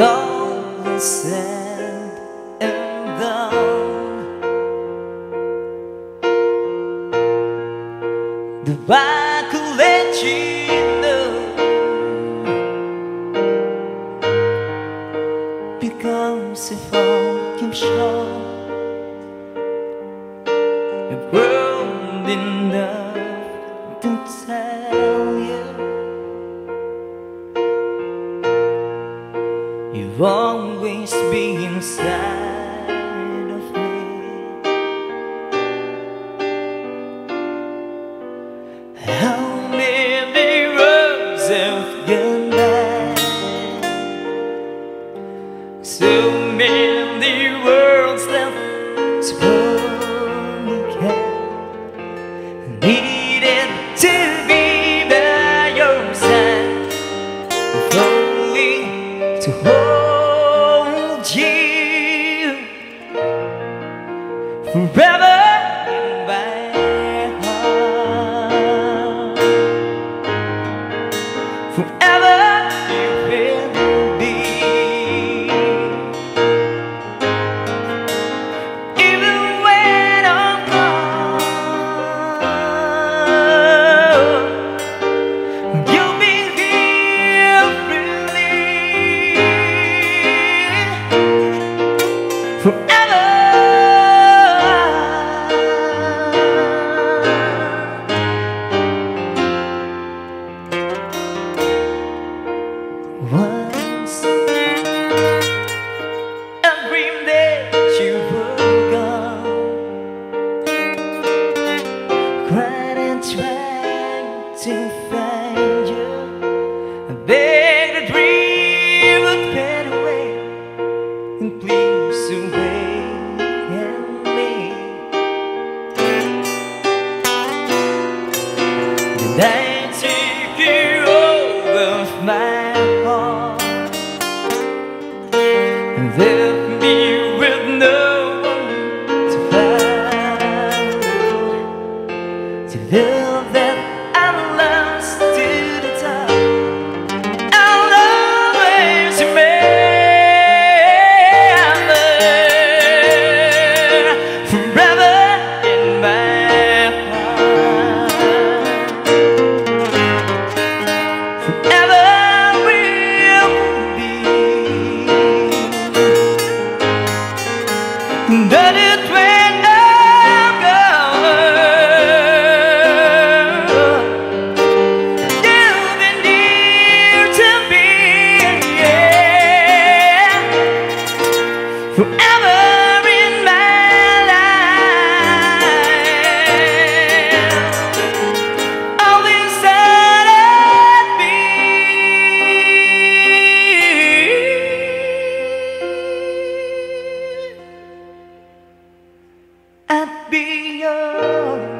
Down the sand and The back will let you know. Becomes a fucking show A world in love to You've always been inside. Yeah. at be yours.